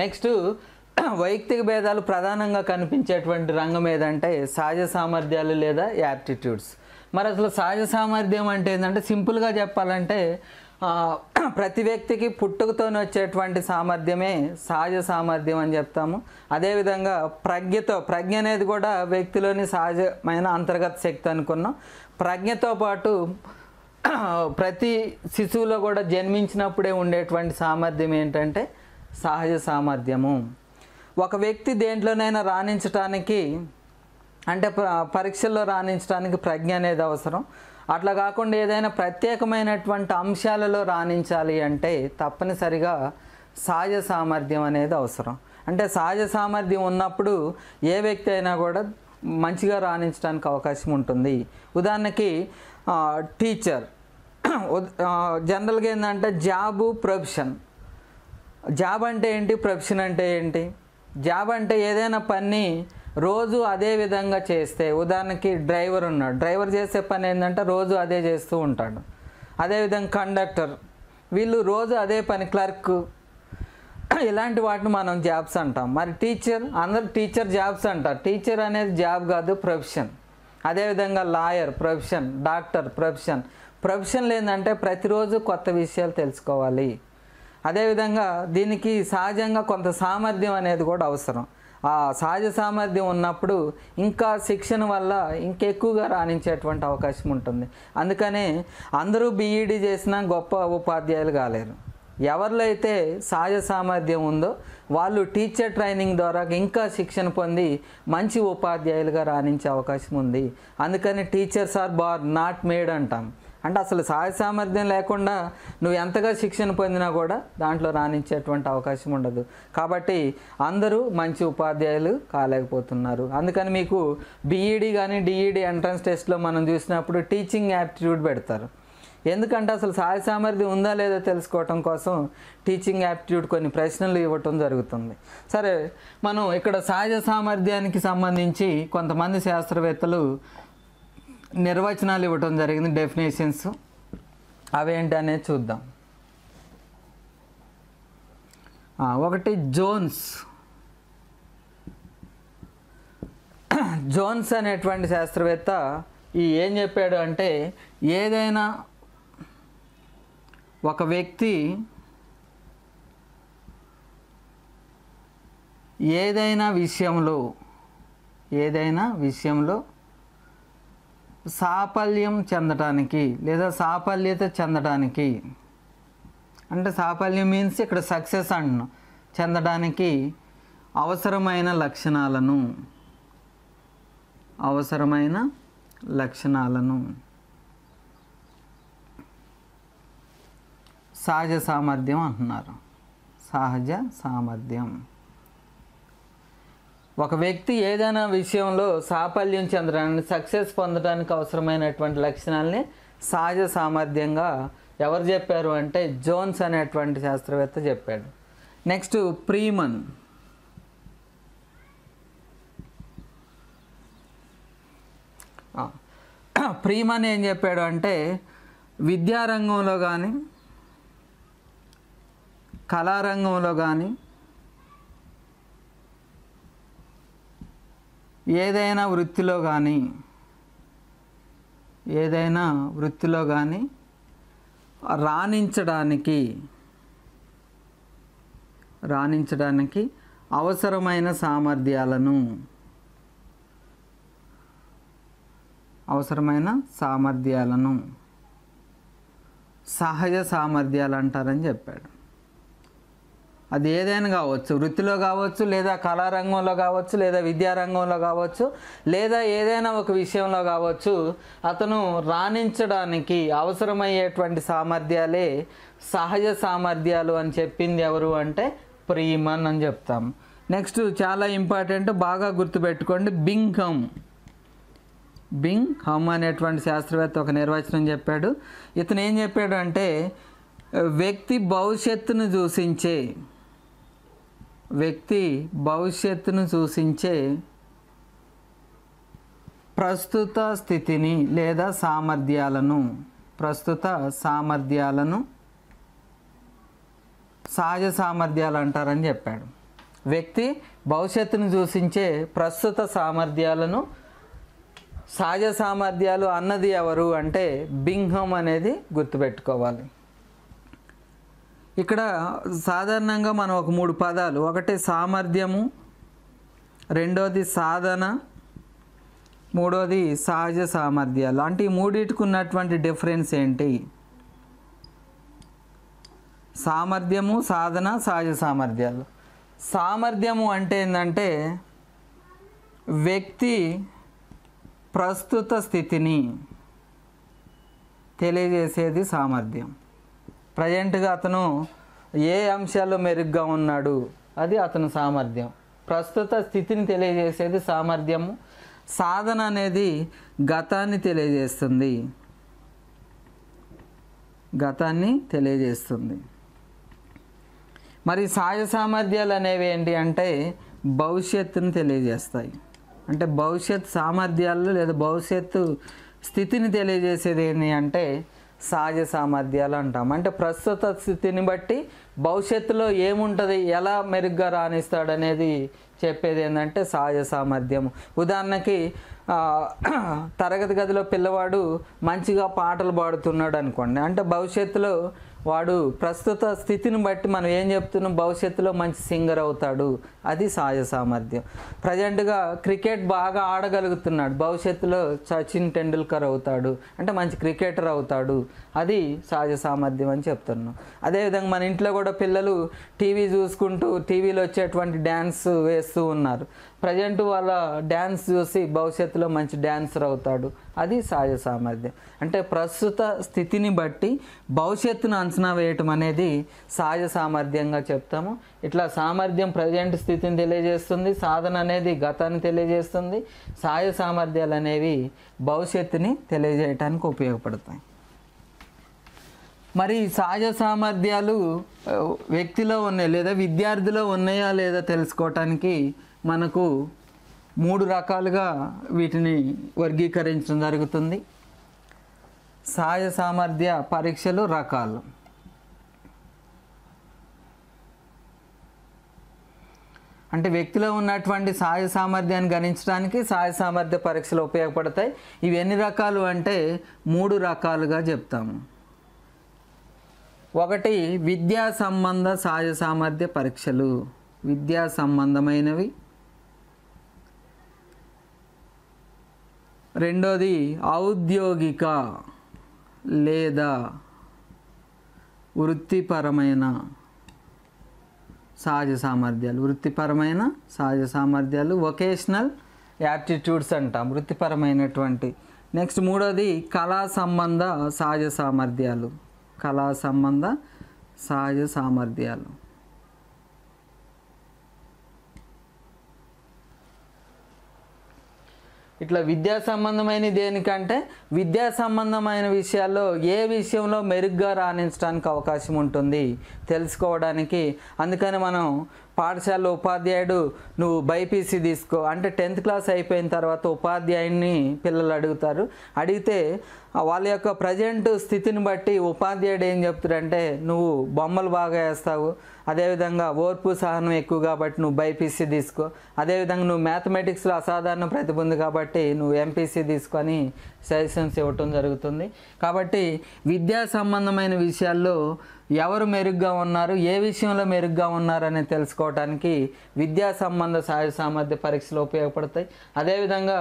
Next వైయక్తిక భేదాలు ప్రధానంగా కనిపించేటువంటి రంగం ఏదంటే సహజ సామర్థ్యాలు లేదా యాప్టిట్యూడ్స్. మరి అసలు సహజ సామర్థ్యం అంటే ఏంటంటే సింపుల్గా చెప్పాలంటే ప్రతి వ్యక్తికి పుట్టుకతోనే వచ్చేటువంటి సామర్థ్యమే సహజ సామర్థ్యం అని చెప్తాము. అదేవిధంగా ప్రజ్ఞతో ప్రజ్ఞ అనేది కూడా వ్యక్తిలోని సహజమైన అంతర్గత శక్తి అనుకున్నాం. ప్రజ్ఞతో పాటు ప్రతి శిశువులో కూడా జన్మించినప్పుడే ఉండేటువంటి సామర్థ్యం ఏంటంటే సహజ సామర్థ్యము. ఒక వ్యక్తి దేంట్లోనైనా రాణించటానికి అంటే ప- పరీక్షల్లో రాణించడానికి ప్రజ్ఞ అనేది అవసరం. అట్లా కాకుండా ఏదైనా ప్రత్యేకమైనటువంటి అంశాలలో రాణించాలి అంటే తప్పనిసరిగా సహజ సామర్థ్యం అనేది అవసరం. అంటే సహజ సామర్థ్యం ఉన్నప్పుడు ఏ వ్యక్తి అయినా కూడా మంచిగా రాణించడానికి అవకాశం ఉంటుంది. ఉదాహరణకి టీచర్. జనరల్గా ఏంటంటే జాబు ప్రొఫెషన్. జాబ్ అంటే ఏంటి? ప్రొఫెషన్ అంటే ఏంటి? జాబ్ అంటే ఏదైనా పని రోజు అదే విధంగా చేస్తే ఉదాహరణకి డ్రైవర్ ఉన్నాడు. డ్రైవర్ చేసే పని ఏంటంటే రోజు అదే చేస్తూ ఉంటాడు. అదేవిధంగా కండక్టర్. వీళ్ళు రోజు అదే పని క్లర్క్. ఇలాంటి వాటిని మనం జాబ్స్ అంటాం. మరి టీచర్ అందరు టీచర్ జాబ్స్ అంటారు. టీచర్ అనేది జాబ్ కాదు ప్రొఫెషన్. అదేవిధంగా లాయర్ ప్రొఫెషన్ డాక్టర్ ప్రొఫెషన్. ప్రొఫెషన్లు ఏంటంటే ప్రతిరోజు కొత్త విషయాలు తెలుసుకోవాలి. అదేవిధంగా దీనికి సహజంగా కొంత సామర్థ్యం అనేది కూడా అవసరం. ఆ సహజ సామర్థ్యం ఉన్నప్పుడు ఇంకా శిక్షణ వల్ల ఇంకెక్కువగా రాణించేటువంటి అవకాశం ఉంటుంది. అందుకనే అందరూ బీఈడీ చేసినా గొప్ప ఉపాధ్యాయులు కాలేరు. ఎవరిలో అయితే సహజ సామర్థ్యం ఉందో వాళ్ళు టీచర్ ట్రైనింగ్ ద్వారా ఇంకా శిక్షణ పొంది మంచి ఉపాధ్యాయులుగా రాణించే అవకాశం ఉంది. అందుకని teachers are born not made అంటాం. అంటే అసలు సహజ సామర్థ్యం లేకుండా నువ్వు ఎంతగా శిక్షణ పొందినా కూడా దాంట్లో రాణించేటువంటి అవకాశం ఉండదు. కాబట్టి అందరూ మంచి ఉపాధ్యాయులు కాలేకపోతున్నారు. అందుకని మీకు బీఈడీ కానీ డిఈడి ఎంట్రన్స్ టెస్ట్లో మనం చూసినప్పుడు టీచింగ్ యాప్టిట్యూడ్ పెడతారు. ఎందుకంటే అసలు సహజ సామర్థ్యం ఉందా లేదా తెలుసుకోవటం కోసం టీచింగ్ యాప్టిట్యూడ్ కొన్ని ప్రశ్నలు ఇవ్వటం జరుగుతుంది. సరే మనం ఇక్కడ సహజ సామర్థ్యానికి సంబంధించి కొంతమంది శాస్త్రవేత్తలు నిర్వచనాలు ఇవ్వటం జరిగింది డెఫినేషన్స్ అవేంటి అనేది చూద్దాం. ఒకటి జోన్స్. జోన్స్ అనేటువంటి శాస్త్రవేత్త ఈ ఏం చెప్పాడు అంటే ఏదైనా ఒక వ్యక్తి ఏదైనా విషయంలో ఏదైనా విషయంలో సాఫల్యం చెందటానికి లేదా సాఫల్యత చెందడానికి అంటే సాఫల్యం మీన్స్ ఇక్కడ సక్సెస్ అంటున్నాం చెందడానికి అవసరమైన లక్షణాలను అవసరమైన లక్షణాలను. సహజ సామర్థ్యం అంటున్నారు. సహజ సామర్థ్యం. ఒక వ్యక్తి ఏదైనా విషయంలో సాఫల్యం చెందడానికి సక్సెస్ పొందడానికి అవసరమైనటువంటి లక్షణాలని సహజ సామర్థ్యంగా ఎవరు చెప్పారు అంటే జోన్స్ అనేటువంటి శాస్త్రవేత్త చెప్పాడు. Next Freeman. ప్రీమన్ ఏం చెప్పాడు అంటే విద్యారంగంలో కానీ కళారంగంలో కానీ ఏదైనా వృత్తిలో కానీ ఏదైనా వృత్తిలో కానీ రాణించడానికి రాణించడానికి అవసరమైన సామర్థ్యాలను అవసరమైన సామర్థ్యాలను సహజ సామర్థ్యాలు అంటారని చెప్పాడు. అది ఏదైనా కావచ్చు వృత్తిలో కావచ్చు లేదా కళారంగంలో కావచ్చు లేదా విద్యారంగంలో కావచ్చు లేదా ఏదైనా ఒక విషయంలో కావచ్చు అతను రాణించడానికి అవసరమయ్యేటువంటి సామర్థ్యాలే సహజ సామర్థ్యాలు అని చెప్పింది ఎవరు అంటే ప్రీమన్ అని చెప్తాం. నెక్స్ట్ చాలా ఇంపార్టెంట్ బాగా గుర్తుపెట్టుకోండి బింగ్ హమ్ బింగ్ హమ్ అనేటువంటి శాస్త్రవేత్త ఒక నిర్వచనం చెప్పాడు. ఇతను ఏం చెప్పాడు అంటే వ్యక్తి భవిష్యత్తును సూచించే వ్యక్తి భవిష్యత్తును సూచించే ప్రస్తుత స్థితిని లేదా సామర్థ్యాలను ప్రస్తుత సామర్థ్యాలను సహజ సామర్థ్యాలు అంటారని చెప్పాడు. వ్యక్తి భవిష్యత్తును సూచించే ప్రస్తుత సామర్థ్యాలను సహజ సామర్థ్యాలు అన్నది ఎవరు అంటే బింహం అనేది గుర్తుపెట్టుకోవాలి. ఇక్కడ సాధారణంగా మనం ఒక మూడు పదాలు. ఒకటి సామర్థ్యము రెండోది సాధన మూడోది సహజ సామర్థ్యాలు. అంటే ఈ మూడింటికి ఉన్నటువంటి డిఫరెన్స్ ఏంటి? సామర్థ్యము సాధన సహజ సామర్థ్యాలు. సామర్థ్యము అంటే ఏంటంటే వ్యక్తి ప్రస్తుత స్థితిని తెలియజేసేది సామర్థ్యం. ప్రజెంట్గా అతను ఏ అంశాల్లో మెరుగ్గా ఉన్నాడు అది అతని సామర్థ్యం. ప్రస్తుత స్థితిని తెలియజేసేది సామర్థ్యము సాధన అనేది గతాన్ని తెలియజేస్తుంది. గతాన్ని తెలియజేస్తుంది. మరి సాయ సామర్థ్యాలు అనేవి ఏంటి అంటే భవిష్యత్తును తెలియజేస్తాయి. అంటే భవిష్యత్ సామర్థ్యాలు లేదా భవిష్యత్తు స్థితిని తెలియజేసేది ఏంటి అంటే సహజ సామర్థ్యాలు అంటాం. అంటే ప్రస్తుత స్థితిని బట్టి భవిష్యత్తులో ఏముంటుంది ఎలా మెరుగ్గా రాణిస్తాడు అనేది చెప్పేది ఏంటంటే సహజ సామర్థ్యం. ఉదాహరణకి తరగతి గదిలో పిల్లవాడు మంచిగా పాటలు పాడుతున్నాడు అనుకోండి అంటే భవిష్యత్తులో వాడు ప్రస్తుత స్థితిని బట్టి మనం ఏం చెప్తున్నాం? భవిష్యత్తులో మంచి సింగర్ అవుతాడు. అది సహజ సామర్థ్యం. ప్రజెంట్గా క్రికెట్ బాగా ఆడగలుగుతున్నాడు. భవిష్యత్తులో సచిన్ టెండూల్కర్ అవుతాడు. అంటే మంచి క్రికెటర్ అవుతాడు. అది సహజ సామర్థ్యం అని చెప్తున్నాం. అదేవిధంగా మన ఇంట్లో కూడా పిల్లలు టీవీ చూసుకుంటూ టీవీలో వచ్చేటువంటి డ్యాన్స్ వేస్తూ ఉన్నారు. ప్రజెంట్ వాళ్ళ డ్యాన్స్ చూసి భవిష్యత్తులో మంచి డ్యాన్సర్ అవుతాడు. అది సహజ సామర్థ్యం. అంటే ప్రస్తుత స్థితిని బట్టి భవిష్యత్తును అంచనా వేయటం అనేది సహజ సామర్థ్యంగా చెప్తాము. ఇట్లా సామర్థ్యం ప్రజెంట్ స్థితిని తెలియజేస్తుంది సాధన అనేది గతాన్ని తెలియజేస్తుంది. సహజ సామర్థ్యాలు అనేవి భవిష్యత్తుని తెలియజేయటానికి ఉపయోగపడతాయి. మరి సహజ సామర్థ్యాలు వ్యక్తిలో ఉన్నాయి లేదా విద్యార్థిలో ఉన్నాయా లేదా తెలుసుకోవటానికి మనకు మూడు రకాలుగా వీటిని వర్గీకరించడం జరుగుతుంది. సహజ సామర్థ్య పరీక్షలు రకాలు. అంటే వ్యక్తిలో ఉన్నటువంటి సహజ సామర్థ్యాన్ని గణించడానికి సహజ సామర్థ్య పరీక్షలు ఉపయోగపడతాయి. ఇవి ఎన్ని రకాలు అంటే మూడు రకాలుగా చెప్తాము. ఒకటి విద్యా సంబంధ సహజ సామర్థ్య పరీక్షలు. విద్యా సంబంధమైనవి. రెండోది ఔద్యోగిక లేదా వృత్తిపరమైన సహజ సామర్థ్యాలు. వృత్తిపరమైన సహజ సామర్థ్యాలు వొకేషనల్ యాప్టిట్యూడ్స్ అంటాం వృత్తిపరమైనటువంటి. నెక్స్ట్ మూడోది కళా సంబంధ సహజ సామర్థ్యాలు. కళా సంబంధ సహజ సామర్థ్యాలు. ఇట్లా విద్యా సంబంధమైన దేనికంటే విద్యా సంబంధమైన విషయాల్లో ఏ విషయంలో మెరుగ్గా రాణించడానికి అవకాశం ఉంటుంది తెలుసుకోవడానికి. అందుకని మనం పాఠశాల ఉపాధ్యాయుడు నువ్వు బైపీసీ తీసుకో. అంటే టెన్త్ క్లాస్ అయిపోయిన తర్వాత ఉపాధ్యాయుడిని పిల్లలు అడుగుతారు. అడిగితే వాళ్ళ యొక్క ప్రజెంట్ స్థితిని బట్టి ఉపాధ్యాయుడు ఏం చెప్తాడంటే నువ్వు బొమ్మలు బాగా వేస్తావు అదేవిధంగా ఓర్పు సహనం ఎక్కువ కాబట్టి నువ్వు బైపీసీ తీసుకో అదేవిధంగా నువ్వు మ్యాథమెటిక్స్లో అసాధారణ ప్రతిభ ఉంది కాబట్టి నువ్వు ఎంపీసీ తీసుకొని సజెషన్స్ ఇవ్వటం జరుగుతుంది. కాబట్టి విద్యా సంబంధమైన విషయాల్లో ఎవరు మెరుగ్గా ఉన్నారు ఏ విషయంలో మెరుగ్గా ఉన్నారు అనేది తెలుసుకోవడానికి విద్యా సంబంధ సహజ సామర్థ్య పరీక్షలు ఉపయోగపడతాయి. అదేవిధంగా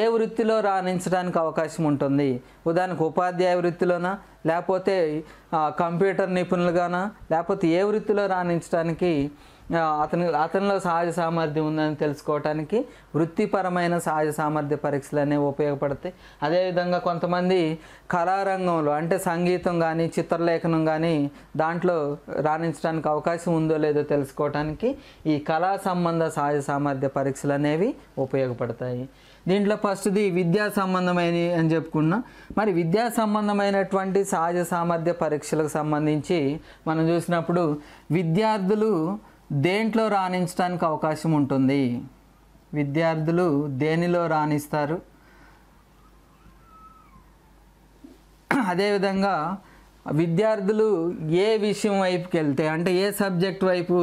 ఏ వృత్తిలో రాణించడానికి అవకాశం ఉంటుంది? ఉదాహరణకు ఉపాధ్యాయ వృత్తిలోనా? లేకపోతే కంప్యూటర్ నిపుణులుగానా? లేకపోతే ఏ వృత్తిలో రాణించడానికి అతని అతనిలో సహజ సామర్థ్యం ఉందని తెలుసుకోవటానికి వృత్తిపరమైన సహజ సామర్థ్య పరీక్షలు అనేవి ఉపయోగపడతాయి. అదేవిధంగా కొంతమంది కళారంగంలో అంటే సంగీతం కానీ చిత్రలేఖనం కానీ దాంట్లో రాణించడానికి అవకాశం ఉందో లేదో తెలుసుకోవటానికి ఈ కళా సంబంధ సహజ సామర్థ్య పరీక్షలు అనేవి ఉపయోగపడతాయి. దీంట్లో ఫస్ట్ది విద్యా సంబంధమైన అని చెప్పుకున్నాం. మరి విద్యా సంబంధమైనటువంటి సహజ సామర్థ్య పరీక్షలకు సంబంధించి మనం చూసినప్పుడు విద్యార్థులు దేంట్లో రాణించడానికి అవకాశం ఉంటుంది? విద్యార్థులు దేనిలో రాణిస్తారు? అదేవిధంగా విద్యార్థులు ఏ విషయం వైపుకి వెళ్తే అంటే ఏ సబ్జెక్ట్ వైపు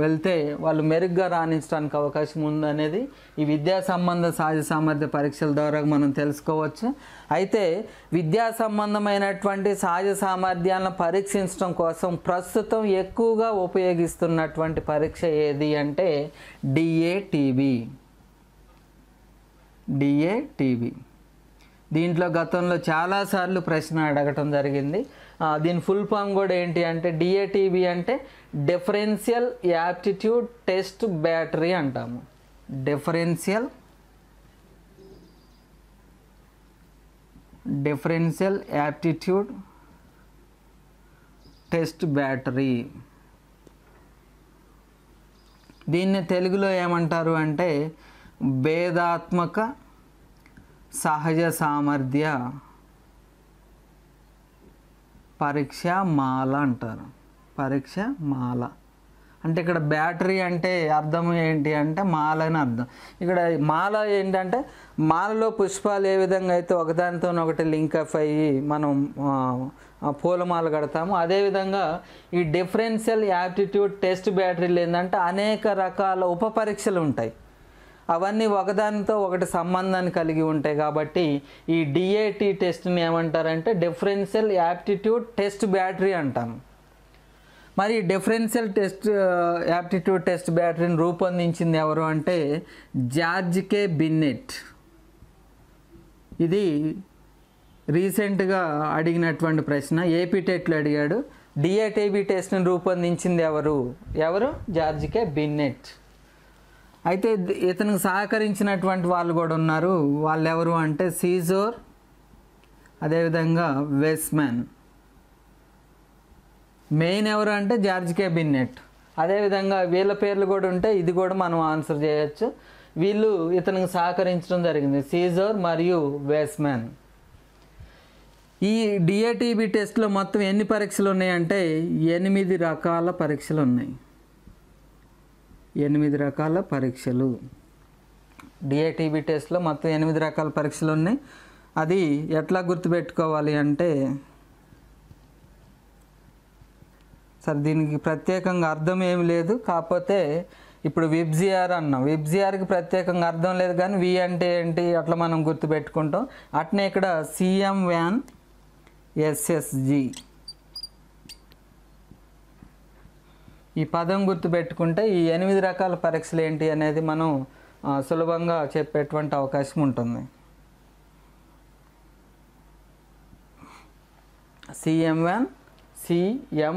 వెళ్తే వాళ్ళు మెరుగ్గా రాణించడానికి అవకాశం ఉందనేది ఈ విద్యా సంబంధ సహజ సామర్థ్య పరీక్షల ద్వారా మనం తెలుసుకోవచ్చు. అయితే విద్యా సంబంధమైనటువంటి సహజ సామర్థ్యాలను పరీక్షించడం కోసం ప్రస్తుతం ఎక్కువగా ఉపయోగిస్తున్నటువంటి పరీక్ష ఏది అంటే డిఏటీబీ డిఏటీబీ దీంట్లో గతంలో చాలాసార్లు ప్రశ్న అడగటం జరిగింది. దీని ఫుల్ ఫామ్ కూడా ఏంటి అంటే డిఏటిబి అంటే డిఫరెన్షియల్ యాప్టిట్యూడ్ టెస్ట్ బ్యాటరీ అంటాము. Differential differential aptitude test battery. దీన్ని తెలుగులో ఏమంటారు అంటే భేదాత్మక సహజ సామర్థ్య పరీక్ష మాల అంటారు. పరీక్ష మాల. అంటే ఇక్కడ బ్యాటరీ అంటే అర్థం ఏంటి అంటే మాల అని అర్థం. ఇక్కడ మాల ఏంటంటే మాలలో పుష్పాలు ఏ విధంగా అయితే ఒకదానితో ఒకటి లింకప్ అయ్యి మనం పూలమాల కడతాము అదేవిధంగా ఈ డిఫరెన్షియల్ యాప్టిట్యూడ్ టెస్ట్ బ్యాటరీలు ఏంటంటే అనేక రకాల ఉప పరీక్షలు ఉంటాయి. అవన్నీ ఒకదానితో ఒకటి సంబంధాన్ని కలిగి ఉంటాయి కాబట్టి ఈ డిఏటి టెస్ట్ని ఏమంటారంటే డిఫరెన్షియల్ యాప్టిట్యూడ్ టెస్ట్ బ్యాటరీ అంటాం మరి డిఫరెన్షియల్ టెస్ట్ యాప్టిట్యూడ్ టెస్ట్ బ్యాటరీని రూపొందించింది ఎవరు అంటే జార్జ్ కే బిన్నెట్. ఇది రీసెంట్గా అడిగినటువంటి ప్రశ్న. ఏపీ టెట్లో అడిగాడు డిఏటీబీ టెస్ట్ని రూపొందించింది ఎవరు? ఎవరు? George K Bennett. అయితే ఇతనికి సహకరించినటువంటి వాళ్ళు కూడా ఉన్నారు. వాళ్ళు ఎవరు అంటే సీజోర్ అదేవిధంగా వెస్మ్యాన్ మెయిన్ ఎవరు అంటే జార్జ్ కే బిన్నెట్. అదేవిధంగా వీళ్ళ పేర్లు కూడా ఉంటే ఇది కూడా మనం ఆన్సర్ చేయొచ్చు. వీళ్ళు ఇతనికి సహకరించడం జరిగింది. సీజోర్ మరియు వేస్మెన్ ఈ డిఏటీబీ టెస్ట్లో మొత్తం ఎన్ని పరీక్షలు ఉన్నాయంటే ఎనిమిది రకాల పరీక్షలు ఉన్నాయి. ఎనిమిది రకాల పరీక్షలు. డిఏటీబీ టెస్ట్లో మొత్తం ఎనిమిది రకాల పరీక్షలు ఉన్నాయి. అది ఎట్లా గుర్తుపెట్టుకోవాలి అంటే సరే దీనికి ప్రత్యేకంగా అర్థం ఏమి లేదు. కాకపోతే ఇప్పుడు విబ్జిఆర్ అన్నాం. విబ్జిఆర్కి ప్రత్యేకంగా అర్థం లేదు కానీ వి అంటే ఏంటి అట్లా మనం గుర్తుపెట్టుకుంటాం. అట్నే ఇక్కడ సిఎం వ్యాన్ ఎస్ఎస్జి ఈ పదం గుర్తుపెట్టుకుంటే ఈ ఎనిమిది రకాల పరీక్షలు ఏంటి అనేది మనం సులభంగా చెప్పేటువంటి అవకాశం ఉంటుంది. సిఎంఎన్ సిఎం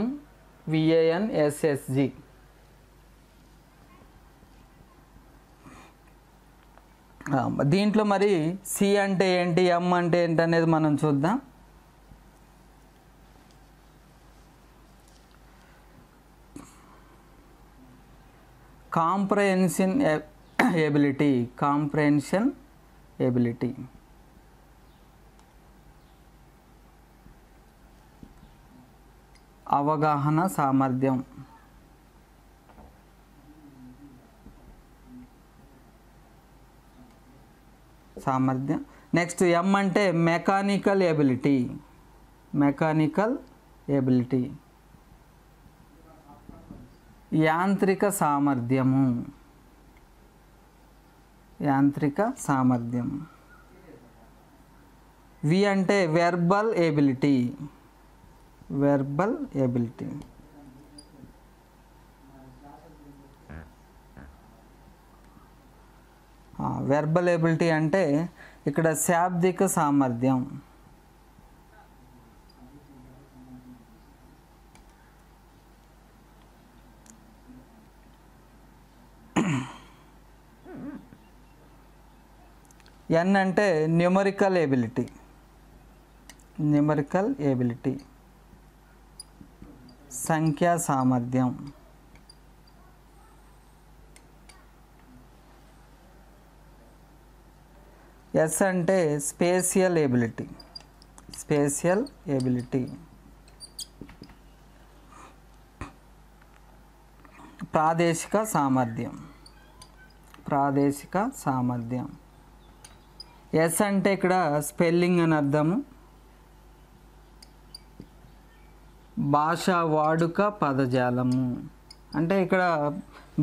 విఏఎన్ ఎస్ఎస్జి దీంట్లో మరి సి అంటే ఏంటి ఎం అంటే ఏంటి అనేది మనం చూద్దాం. కాంప్రహెన్షన్ ఎబిలిటీ కాంప్రహెన్షన్ ఎబిలిటీ అవగాహన సామర్థ్యం. సామర్థ్యం. నెక్స్ట్ ఎం అంటే మెకానికల్ ఎబిలిటీ మెకానికల్ ఎబిలిటీ యాంత్రిక సామర్థ్యము. యాంత్రిక సామర్థ్యం వి అంటే verbal ability verbal ability verbal ability అంటే ఇక్కడ శాబ్దిక సామర్థ్యం. ఎన్ అంటే న్యూమరికల్ ఎబిలిటీ న్యూమరికల్ ఎబిలిటీ సంఖ్యా సామర్థ్యం. ఎస్ అంటే స్పేషియల్ ఎబిలిటీ స్పేషియల్ ఎబిలిటీ ప్రాదేశిక సామర్థ్యం. ప్రాదేశిక సామర్థ్యం. ఎస్ అంటే ఇక్కడ స్పెల్లింగ్ అని అర్థము. భాషా వాడుక పదజాలము. అంటే ఇక్కడ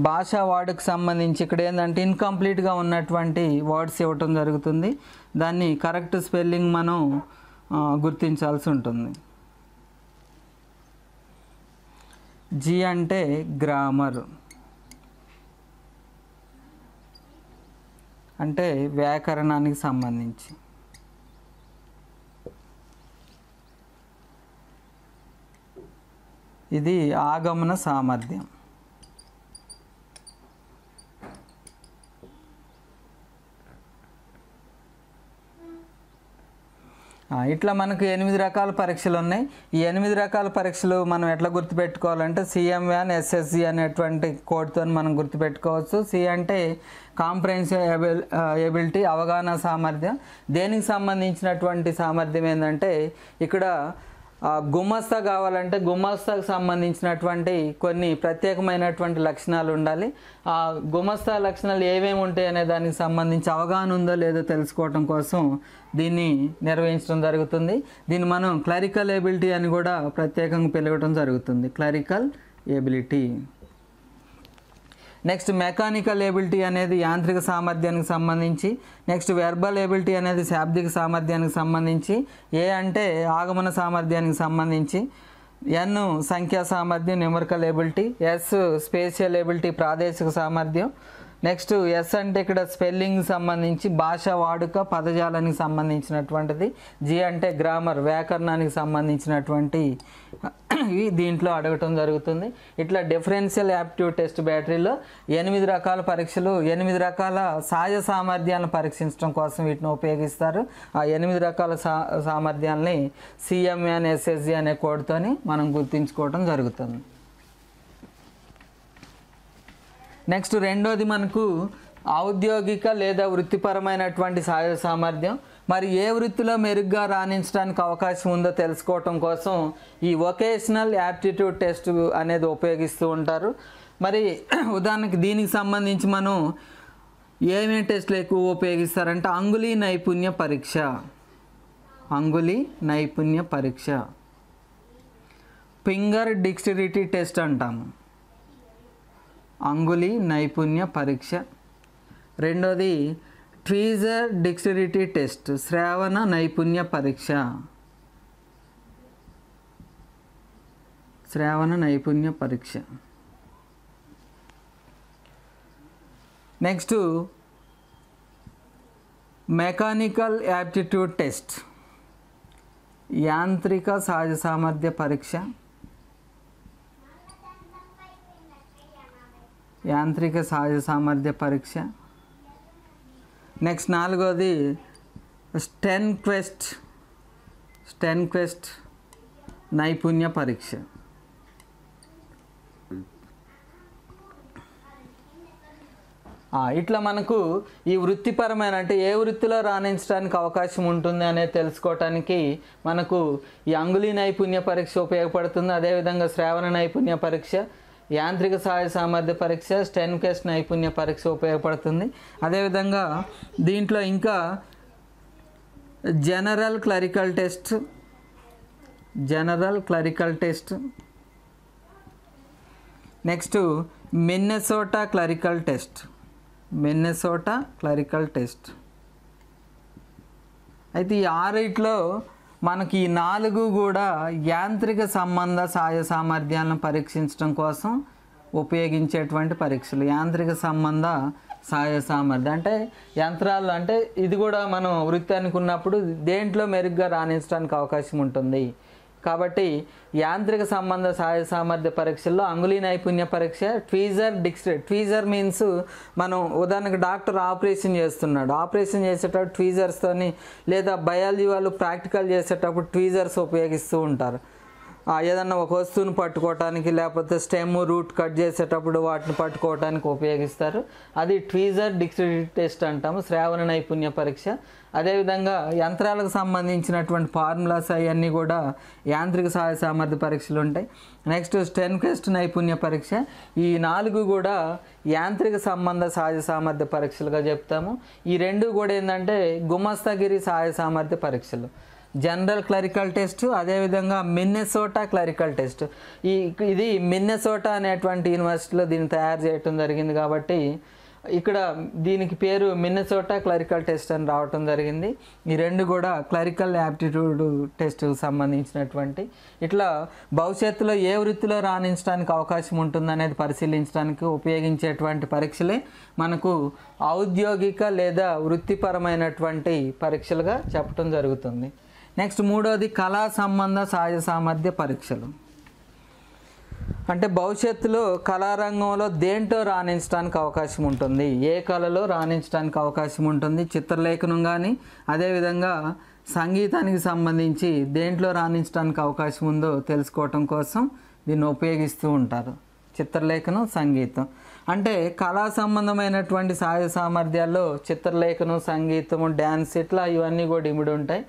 భాషా వాడుకు సంబంధించి ఇక్కడ ఏంటంటే ఇన్కంప్లీట్గా ఉన్నటువంటి వర్డ్స్ ఇవ్వటం జరుగుతుంది. దాన్ని కరెక్ట్ స్పెల్లింగ్ మనం గుర్తించాల్సి ఉంటుంది. జి అంటే గ్రామర్ అంటే వ్యాకరణానికి సంబంధించి. ఇది ఆగమన సామర్థ్యం. ఇట్లా మనకు ఎనిమిది రకాల పరీక్షలు ఉన్నాయి. ఈ ఎనిమిది రకాల పరీక్షలు మనం ఎట్లా గుర్తుపెట్టుకోవాలంటే సిఎంఎన్ ఎస్ఎస్సి అనేటువంటి కోడ్తో మనం గుర్తుపెట్టుకోవచ్చు. సి అంటే కాంప్రహెన్సివ్ ఎబిల్ ఎబిలిటీ అవగాహన సామర్థ్యం. దేనికి సంబంధించినటువంటి సామర్థ్యం ఏంటంటే ఇక్కడ గుమస్తా కావాలంటే గుమస్తాకు సంబంధించినటువంటి కొన్ని ప్రత్యేకమైనటువంటి లక్షణాలు ఉండాలి. ఆ గుమస్తా లక్షణాలు ఏమేమి ఉంటాయి అనే దానికి సంబంధించి అవగాహన ఉందో లేదో తెలుసుకోవటం కోసం దీన్ని నిర్వహించడం జరుగుతుంది. దీన్ని మనం క్లరికల్ ఎబిలిటీ అని కూడా ప్రత్యేకంగా పిలవటం జరుగుతుంది. Clerical ability. Next mechanical ability అనేది యాంత్రిక సామర్థ్యానికి సంబంధించి. నెక్స్ట్ వెర్బల్ ఏబిలిటీ అనేది శాబ్దిక సామర్థ్యానికి సంబంధించి. ఏ అంటే ఆగమన సామర్థ్యానికి సంబంధించి. ఎన్ సంఖ్యా సామర్థ్యం numerical ability S spatial ability ప్రాదేశిక సామర్థ్యం. నెక్స్ట్ ఎస్ అంటే ఇక్కడ స్పెల్లింగ్ సంబంధించి భాష వాడుక పదజాలానికి సంబంధించినటువంటిది. జి అంటే గ్రామర్ వ్యాకరణానికి సంబంధించినటువంటి ఇవి దీంట్లో అడగటం జరుగుతుంది. ఇట్లా డిఫరెన్షియల్ యాప్టిట్యూడ్ టెస్ట్ బ్యాటరీలో ఎనిమిది రకాల పరీక్షలు ఎనిమిది రకాల సహజ సామర్థ్యాలను పరీక్షించడం కోసం వీటిని ఉపయోగిస్తారు. ఆ ఎనిమిది రకాల సా సామర్థ్యాలని సిఎంఎన్ ఎస్ఎస్జి అనే కోడ్తోని మనం గుర్తించుకోవడం జరుగుతుంది. నెక్స్ట్ రెండోది మనకు ఔద్యోగిక లేదా వృత్తిపరమైనటువంటి సహజ సామర్థ్యం. మరి ఏ వృత్తిలో మెరుగ్గా రాణించడానికి అవకాశం ఉందో తెలుసుకోవటం కోసం ఈ వొకేషనల్ యాప్టిట్యూడ్ టెస్ట్ అనేది ఉపయోగిస్తూ ఉంటారు. మరి ఉదాహరణకి దీనికి సంబంధించి మనం ఏమేమి టెస్ట్లు ఎక్కువ ఉపయోగిస్తారంటే అంగులి నైపుణ్య పరీక్ష. అంగులి నైపుణ్య పరీక్ష. ఫింగర్ డిక్స్టిరిటీ టెస్ట్ అంటాము. అంగులి నైపుణ్య పరీక్ష. రెండోది ట్వీజర్ డిక్స్టరిటీ టెస్ట్ శ్రావణ నైపుణ్య పరీక్ష. శ్రావణ నైపుణ్య పరీక్ష. నెక్స్ట్ మెకానికల్ యాప్టిట్యూడ్ టెస్ట్ యాంత్రిక సహజ సామర్థ్య పరీక్ష. యాంత్రిక సహజ సామర్థ్య పరీక్ష. నెక్స్ట్ నాలుగోది స్టెన్ క్వెస్ట్ స్టెన్ క్వెస్ట్ నైపుణ్య పరీక్ష. ఇట్లా మనకు ఈ వృత్తిపరమైన అంటే ఏ వృత్తిలో రాణించడానికి అవకాశం ఉంటుంది అనేది తెలుసుకోవటానికి మనకు ఈ అంగుళీ నైపుణ్య పరీక్ష ఉపయోగపడుతుంది. అదేవిధంగా శ్రావణ నైపుణ్య పరీక్ష యాంత్రిక సహాయ సామర్థ్య పరీక్ష స్టెన్ కేస్ట్ నైపుణ్య పరీక్ష ఉపయోగపడుతుంది. అదేవిధంగా దీంట్లో ఇంకా general clerical test general clerical test. Next Minnesota clerical test. Minnesota clerical test. అయితే ఈ ఆరిట్లో మనకి ఈ నాలుగు కూడా యాంత్రిక సంబంధ సాయ సామర్థ్యాలను పరీక్షించడం కోసం ఉపయోగించేటువంటి పరీక్షలు. యాంత్రిక సంబంధ సాయ సామర్థ్యం. అంటే యంత్రాలు అంటే ఇది కూడా మనం వృత్తి అనుకున్నప్పుడు దేంట్లో మెరుగ్గా రాణించడానికి అవకాశం ఉంటుంది? కాబట్టి యాంత్రిక సంబంధ సహాయ సామర్థ్య పరీక్షల్లో అంగుళీ నైపుణ్య పరీక్ష ట్వీజర్ డిక్స్ ట్వీజర్ మీన్స్ మనం ఉదాహరణకు డాక్టర్ ఆపరేషన్ చేస్తున్నాడు. ఆపరేషన్ చేసేటప్పుడు ట్వీజర్స్తోని లేదా బయాలజీ వాళ్ళు ప్రాక్టికల్ చేసేటప్పుడు ట్వీజర్స్ ఉపయోగిస్తూ ఉంటారు. ఏదన్నా ఒక వస్తువుని పట్టుకోవటానికి లేకపోతే స్టెమ్ రూట్ కట్ చేసేటప్పుడు వాటిని పట్టుకోవటానికి ఉపయోగిస్తారు. అది ట్వీజర్ డిక్స్టరీ టెస్ట్ అంటాము శ్రావణ నైపుణ్య పరీక్ష. అదేవిధంగా యంత్రాలకు సంబంధించినటువంటి ఫార్ములాస్ అవన్నీ కూడా యాంత్రిక సహాయ సామర్థ్య పరీక్షలు ఉంటాయి. నెక్స్ట్ స్టెన్ క్వెస్ట్ నైపుణ్య పరీక్ష. ఈ నాలుగు కూడా యాంత్రిక సంబంధ సహజ సామర్థ్య పరీక్షలుగా చెప్తాము. ఈ రెండు కూడా ఏంటంటే గుమస్తగిరి సహాయ సామర్థ్య పరీక్షలు. జనరల్ క్లరికల్ టెస్ట్ అదేవిధంగా మిన్నెసోటా క్లరికల్ టెస్ట్. ఈ ఇది మిన్నెసోటా అనేటువంటి యూనివర్సిటీలో దీన్ని తయారు చేయటం జరిగింది కాబట్టి ఇక్కడ దీనికి పేరు మిన్నెసోటా క్లరికల్ టెస్ట్ అని రావటం జరిగింది. ఈ రెండు కూడా క్లరికల్ యాప్టిట్యూడ్ టెస్ట్కు సంబంధించినటువంటి. ఇట్లా భవిష్యత్తులో ఏ వృత్తిలో రాణించడానికి అవకాశం ఉంటుందనేది పరిశీలించడానికి ఉపయోగించేటువంటి పరీక్షలే మనకు ఔద్యోగిక లేదా వృత్తిపరమైనటువంటి పరీక్షలుగా చెప్పడం జరుగుతుంది. నెక్స్ట్ మూడోది కళా సంబంధ సహజ సామర్థ్య పరీక్షలు. అంటే భవిష్యత్తులో కళారంగంలో దేంట్లో రాణించడానికి అవకాశం ఉంటుంది? ఏ కళలో రాణించడానికి అవకాశం ఉంటుంది? చిత్రలేఖనం కానీ అదేవిధంగా సంగీతానికి సంబంధించి దేంట్లో రాణించడానికి అవకాశం ఉందో తెలుసుకోవటం కోసం దీన్ని ఉపయోగిస్తూ ఉంటారు. చిత్రలేఖనం సంగీతం. అంటే కళా సంబంధమైనటువంటి సహజ సామర్థ్యాల్లో చిత్రలేఖనం సంగీతము డ్యాన్స్ ఇట్లా ఇవన్నీ కూడా ఇమిడి ఉంటాయి.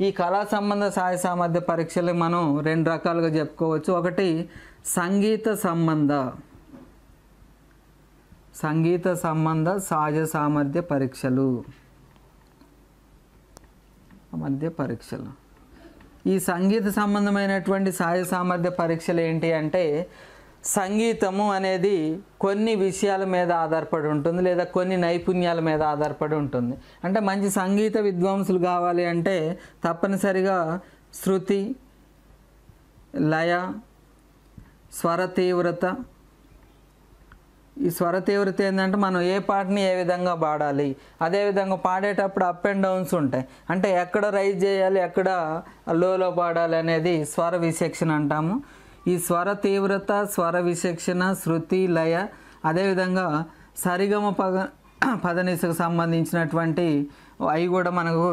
ఈ కళా సంబంధ సహాయ సామర్థ్య పరీక్షలు మనం రెండు రకాలుగా చెప్పుకోవచ్చు. ఒకటి సంగీత సంబంధ. సంగీత సంబంధ సహజ సామర్థ్య పరీక్షలు. మధ్య పరీక్షలు. ఈ సంగీత సంబంధమైనటువంటి సహజ సామర్థ్య పరీక్షలు ఏంటి అంటే సంగీతము అనేది కొన్ని విషయాల మీద ఆధారపడి ఉంటుంది లేదా కొన్ని నైపుణ్యాల మీద ఆధారపడి ఉంటుంది. అంటే మంచి సంగీత విద్వాంసులు కావాలి అంటే తప్పనిసరిగా శృతి లయ స్వర తీవ్రత. ఈ స్వర తీవ్రత ఏంటంటే మనం ఏ పాటని ఏ విధంగా పాడాలి అదేవిధంగా పాడేటప్పుడు అప్ అండ్ డౌన్స్ ఉంటాయి. అంటే ఎక్కడ రైజ్ చేయాలి ఎక్కడ లోలో పాడాలి అనేది స్వర విశేషణ అంటాము. ఈ స్వర తీవ్రత స్వర విశిక్షణ శృతి లయ అదేవిధంగా సరిగమ పగ పదనిసకు సంబంధించినటువంటి అవి కూడా మనకు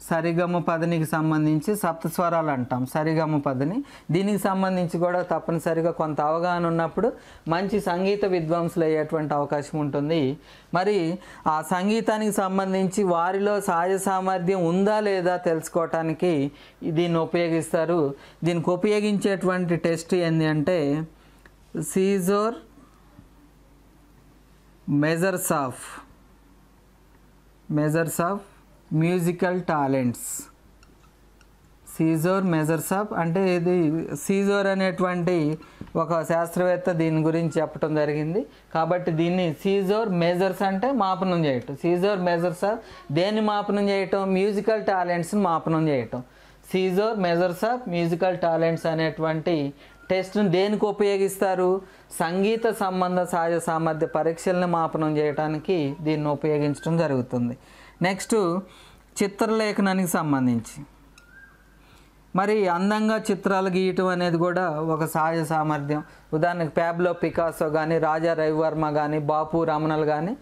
సరిగమ పదనికి సంబంధించి సప్తస్వరాలు అంటాం. సరిగమ పదని. దీనికి సంబంధించి కూడా తప్పనిసరిగా కొంత అవగాహన ఉన్నప్పుడు మంచి సంగీత విద్వాంసులు అయ్యేటువంటి అవకాశం ఉంటుంది. మరి ఆ సంగీతానికి సంబంధించి వారిలో సహజ సామర్థ్యం ఉందా లేదా తెలుసుకోవటానికి దీన్ని ఉపయోగిస్తారు. దీనికి ఉపయోగించేటువంటి టెస్ట్ ఏంటి అంటే Seashore measures of measures of musical talents Seashore measures of అంటే ఇది సీజోర్ అనేటువంటి ఒక శాస్త్రవేత్త దీని గురించి చెప్పడం జరిగింది. కాబట్టి దీన్ని సీజోర్ మెజర్స్ అంటే మాపనం చేయటం. సీజోర్ మెజర్స్ ఆఫ్ దేన్ని మాపనం చేయటం? మ్యూజికల్ టాలెంట్స్ని మాపనం చేయటం. Seashore measures of musical talents అనేటువంటి టెస్ట్ను దేనికి ఉపయోగిస్తారు? సంగీత సంబంధ సహజ సామర్థ్య పరీక్షల్ని మాపనం చేయడానికి దీన్ని ఉపయోగించడం జరుగుతుంది. నెక్స్ట్ చిత్రలేఖనానికి సంబంధించి. మరి అందంగా చిత్రాలు గీయటం అనేది కూడా ఒక సహజ సామర్థ్యం. ఉదాహరణకు ప్యాబ్లో పికాసో కానీ రాజా రవివర్మ కానీ బాపు రమణలు కానీ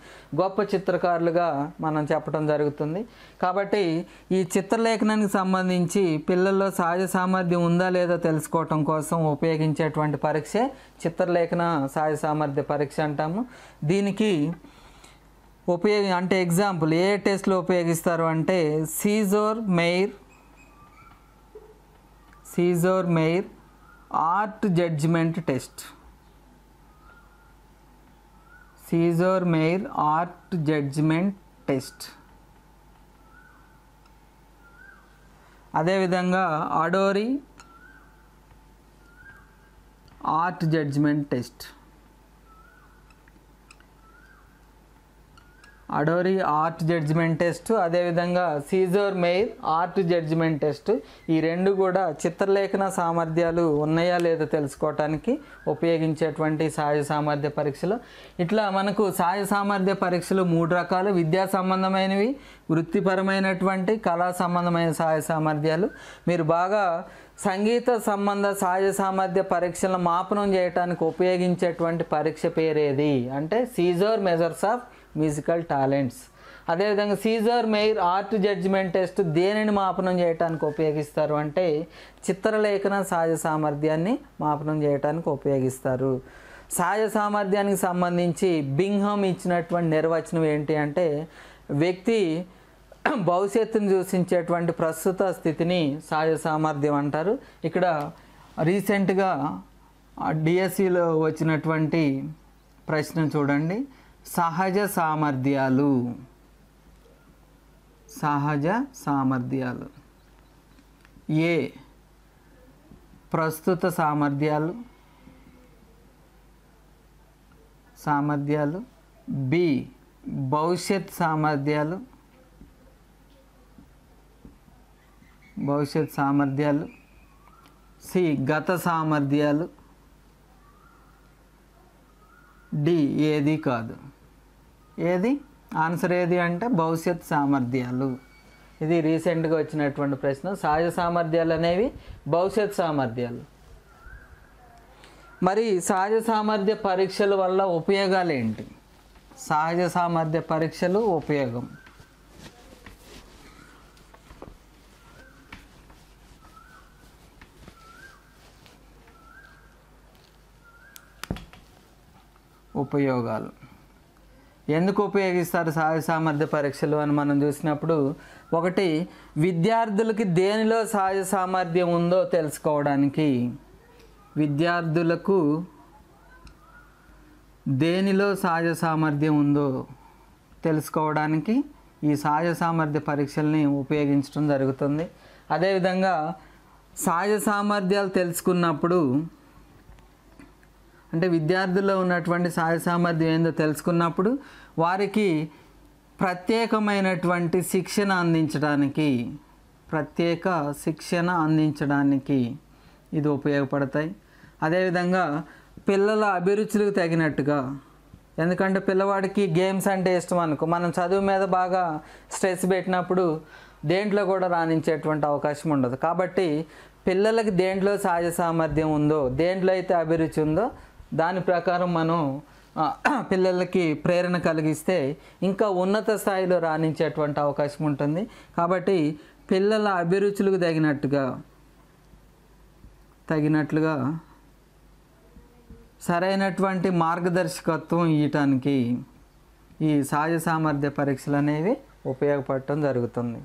గొప్ప చిత్రకారులుగా మనం చెప్పడం జరుగుతుంది. కాబట్టి ఈ చిత్రలేఖనానికి సంబంధించి పిల్లల్లో సహజ సామర్థ్యం ఉందా లేదా తెలుసుకోవటం కోసం ఉపయోగించేటువంటి పరీక్షే చిత్రలేఖన సహజ సామర్థ్య పరీక్ష అంటాము. దీనికి ఉపయోగి అంటే ఎగ్జాంపుల్ ఏ టెస్ట్లో ఉపయోగిస్తారు అంటే Seashore Meier Seashore Meier art judgement test. Seashore Meier art judgement test. అదేవిధంగా అడోరీ ఆర్ట్ జడ్జిమెంట్ టెస్ట్. అడోరీ ఆర్ట్ జడ్జిమెంట్ టెస్ట్ అదేవిధంగా Seashore Meier art judgement test. ఈ రెండు కూడా చిత్రలేఖన సామర్థ్యాలు ఉన్నాయా లేదా తెలుసుకోవటానికి ఉపయోగించేటువంటి సహజ సామర్థ్య పరీక్షలు. ఇట్లా మనకు సహజ సామర్థ్య పరీక్షలు మూడు రకాలు. విద్యా సంబంధమైనవి వృత్తిపరమైనటువంటి కళా సంబంధమైన సహజ సామర్థ్యాలు. మీరు బాగా సంగీత సంబంధ సహజ సామర్థ్య పరీక్షలను మాపనం చేయడానికి ఉపయోగించేటువంటి పరీక్ష పేరేది? అంటే Seashore measures of musical talents. అదేవిధంగా Seashore Meier art judgement test దేనిని మాపనం చేయడానికి ఉపయోగిస్తారు అంటే చిత్రలేఖన సహజ సామర్థ్యాన్ని మాపనం చేయడానికి ఉపయోగిస్తారు. సహజ సామర్థ్యానికి సంబంధించి బింగ్హమ్ ఇచ్చినటువంటి నిర్వచనం ఏంటి అంటే వ్యక్తి భవిష్యత్తును సూచించేటువంటి ప్రస్తుత స్థితిని సహజ సామర్థ్యం అంటారు. ఇక్కడ రీసెంట్గా డిఎస్సిలో వచ్చినటువంటి ప్రశ్న చూడండి. సహజ సామర్థ్యాలు. సహజ సామర్థ్యాలు. ఏ. ప్రస్తుత సామర్థ్యాలు. సామర్థ్యాలు. బి. భవిష్యత్ సామర్థ్యాలు. భవిష్యత్ సామర్థ్యాలు. సి. గత సామర్థ్యాలు. డి. ఏది కాదు. ఏది? ఆన్సర్ ఏది అంటే భవిష్యత్ సామర్థ్యాలు. ఇది రీసెంట్గా వచ్చినటువంటి ప్రశ్న. సహజ సామర్థ్యాలు అనేవి భవిష్యత్ సామర్థ్యాలు. మరి సహజ సామర్థ్య పరీక్షల వల్ల ఉపయోగాలు ఏంటి? సహజ సామర్థ్య పరీక్షలు ఉపయోగం. ఉపయోగాలు. ఎందుకు ఉపయోగిస్తారు సహజ సామర్థ్య పరీక్షలు అని మనం చూసినప్పుడు ఒకటి విద్యార్థులకి దేనిలో సహజ సామర్థ్యం ఉందో తెలుసుకోవడానికి. విద్యార్థులకు దేనిలో సహజ సామర్థ్యం ఉందో తెలుసుకోవడానికి ఈ సహజ సామర్థ్య పరీక్షల్ని ఉపయోగించడం జరుగుతుంది. అదేవిధంగా సహజ సామర్థ్యాలు తెలుసుకున్నప్పుడు అంటే విద్యార్థుల్లో ఉన్నటువంటి సహజ సామర్థ్యం ఏందో తెలుసుకున్నప్పుడు వారికి ప్రత్యేకమైనటువంటి శిక్షణ అందించడానికి ప్రత్యేక శిక్షణ అందించడానికి ఇది ఉపయోగపడతాయి. అదేవిధంగా పిల్లల అభిరుచులకు తగినట్టుగా ఎందుకంటే పిల్లవాడికి గేమ్స్ అంటే ఇష్టం అనుకో మనం చదువు మీద బాగా స్ట్రెస్ పెట్టినప్పుడు దేంట్లో కూడా రాణించేటువంటి అవకాశం ఉండదు. కాబట్టి పిల్లలకి దేంట్లో సహజ సామర్థ్యం ఉందో దేంట్లో అయితే అభిరుచి ఉందో దాని ప్రకారం మనం పిల్లలకి ప్రేరణ కలిగిస్తే ఇంకా ఉన్నత స్థాయిలో రాణించేటువంటి అవకాశం ఉంటుంది. కాబట్టి పిల్లల అభిరుచులకు తగినట్టుగా తగినట్లుగా సరైనటువంటి మార్గదర్శకత్వం ఇవ్వటానికి ఈ సహజ సామర్థ్య పరీక్షలు అనేవి ఉపయోగపడటం జరుగుతుంది.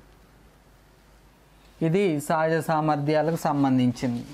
ఇది సహజ సామర్థ్యాలకు సంబంధించింది.